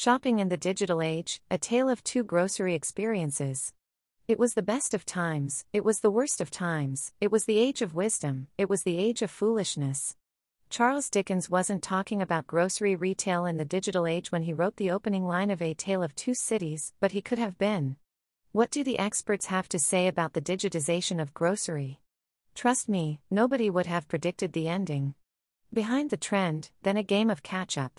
Shopping in the Digital Age A Tale of Two Grocery Experiences. It was the best of times, it was the worst of times, it was the age of wisdom, it was the age of foolishness. Charles Dickens wasn't talking about grocery retail in the digital age when he wrote the opening line of A Tale of Two Cities, but he could have been. What do the experts have to say about the digitization of grocery? Trust me, nobody would have predicted the ending. Behind the trend, then a game of catch up.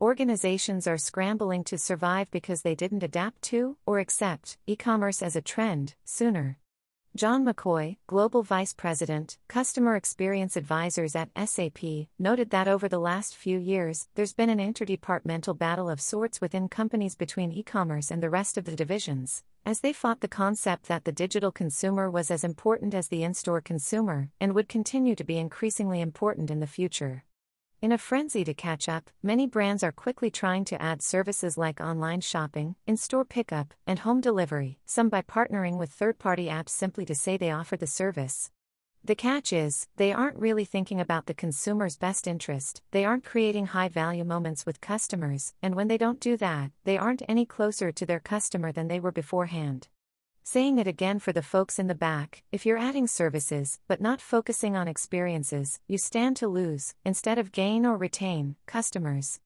Organizations are scrambling to survive because they didn't adapt to, or accept, e commerce as a trend, sooner. John McCoy, Global Vice President, Customer Experience Advisors at SAP, noted that over the last few years, there's been an interdepartmental battle of sorts within companies between e commerce and the rest of the divisions, as they fought the concept that the digital consumer was as important as the in store consumer and would continue to be increasingly important in the future. In a frenzy to catch up, many brands are quickly trying to add services like online shopping, in store pickup, and home delivery, some by partnering with third party apps simply to say they offer the service. The catch is, they aren't really thinking about the consumer's best interest, they aren't creating high value moments with customers, and when they don't do that, they aren't any closer to their customer than they were beforehand. Saying it again for the folks in the back if you're adding services, but not focusing on experiences, you stand to lose, instead of gain or retain, customers.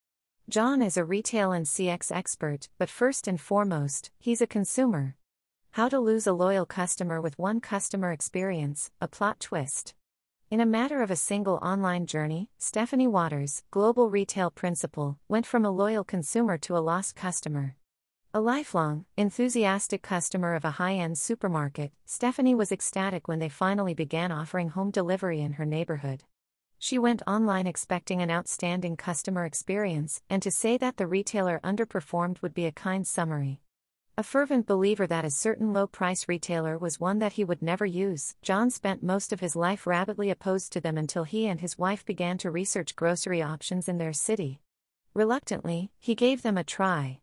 John is a retail and CX expert, but first and foremost, he's a consumer. How to lose a loyal customer with one customer experience, a plot twist. In a matter of a single online journey, Stephanie Waters, global retail principal, went from a loyal consumer to a lost customer. A lifelong, enthusiastic customer of a high end supermarket, Stephanie was ecstatic when they finally began offering home delivery in her neighborhood. She went online expecting an outstanding customer experience, and to say that the retailer underperformed would be a kind summary. A fervent believer that a certain low price retailer was one that he would never use, John spent most of his life rabidly opposed to them until he and his wife began to research grocery options in their city. Reluctantly, he gave them a try,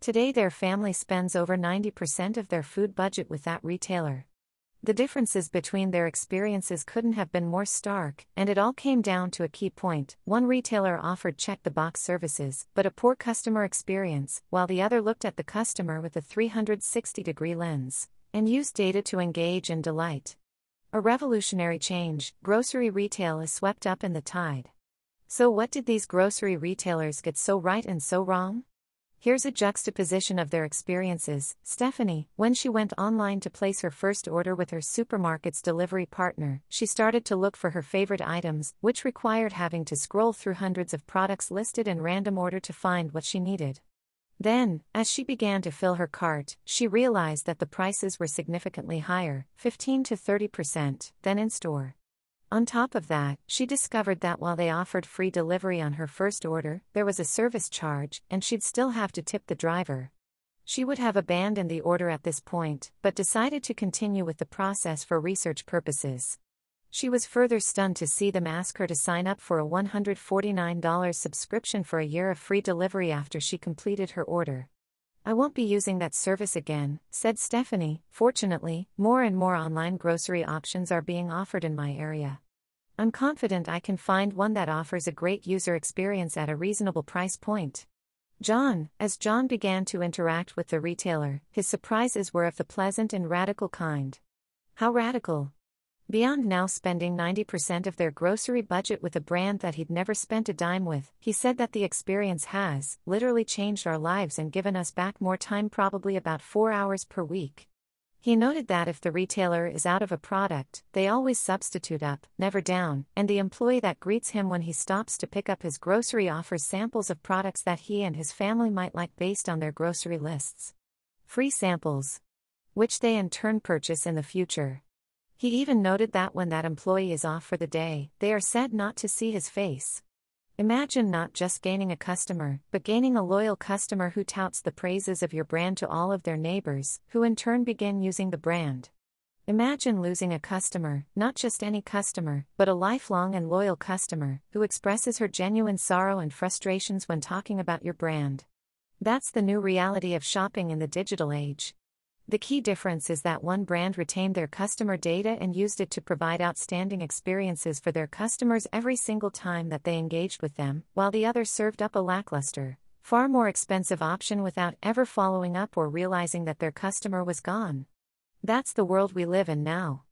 Today, their family spends over 90% of their food budget with that retailer. The differences between their experiences couldn't have been more stark, and it all came down to a key point. One retailer offered check the box services, but a poor customer experience, while the other looked at the customer with a 360 degree lens and used data to engage and delight. A revolutionary change, grocery retail is swept up in the tide. So, what did these grocery retailers get so right and so wrong? Here's a juxtaposition of their experiences. Stephanie, when she went online to place her first order with her supermarket's delivery partner, she started to look for her favorite items, which required having to scroll through hundreds of products listed in random order to find what she needed. Then, as she began to fill her cart, she realized that the prices were significantly higher, 15 to 30%, than in store. On top of that, she discovered that while they offered free delivery on her first order, there was a service charge, and she'd still have to tip the driver. She would have abandoned the order at this point, but decided to continue with the process for research purposes. She was further stunned to see them ask her to sign up for a $149 subscription for a year of free delivery after she completed her order. I won't be using that service again, said Stephanie. Fortunately, more and more online grocery options are being offered in my area. I'm confident I can find one that offers a great user experience at a reasonable price point. John, as John began to interact with the retailer, his surprises were of the pleasant and radical kind. How radical, Beyond now spending 90% of their grocery budget with a brand that he'd never spent a dime with, he said that the experience has literally changed our lives and given us back more time, probably about four hours per week. He noted that if the retailer is out of a product, they always substitute up, never down, and the employee that greets him when he stops to pick up his grocery offers samples of products that he and his family might like based on their grocery lists. Free samples. Which they in turn purchase in the future. He even noted that when that employee is off for the day, they are said not to see his face. Imagine not just gaining a customer, but gaining a loyal customer who touts the praises of your brand to all of their neighbors, who in turn begin using the brand. Imagine losing a customer, not just any customer, but a lifelong and loyal customer, who expresses her genuine sorrow and frustrations when talking about your brand. That's the new reality of shopping in the digital age. The key difference is that one brand retained their customer data and used it to provide outstanding experiences for their customers every single time that they engaged with them, while the other served up a lackluster, Far more expensive option without ever following up or realizing that their customer was gone. That's the world we live in now.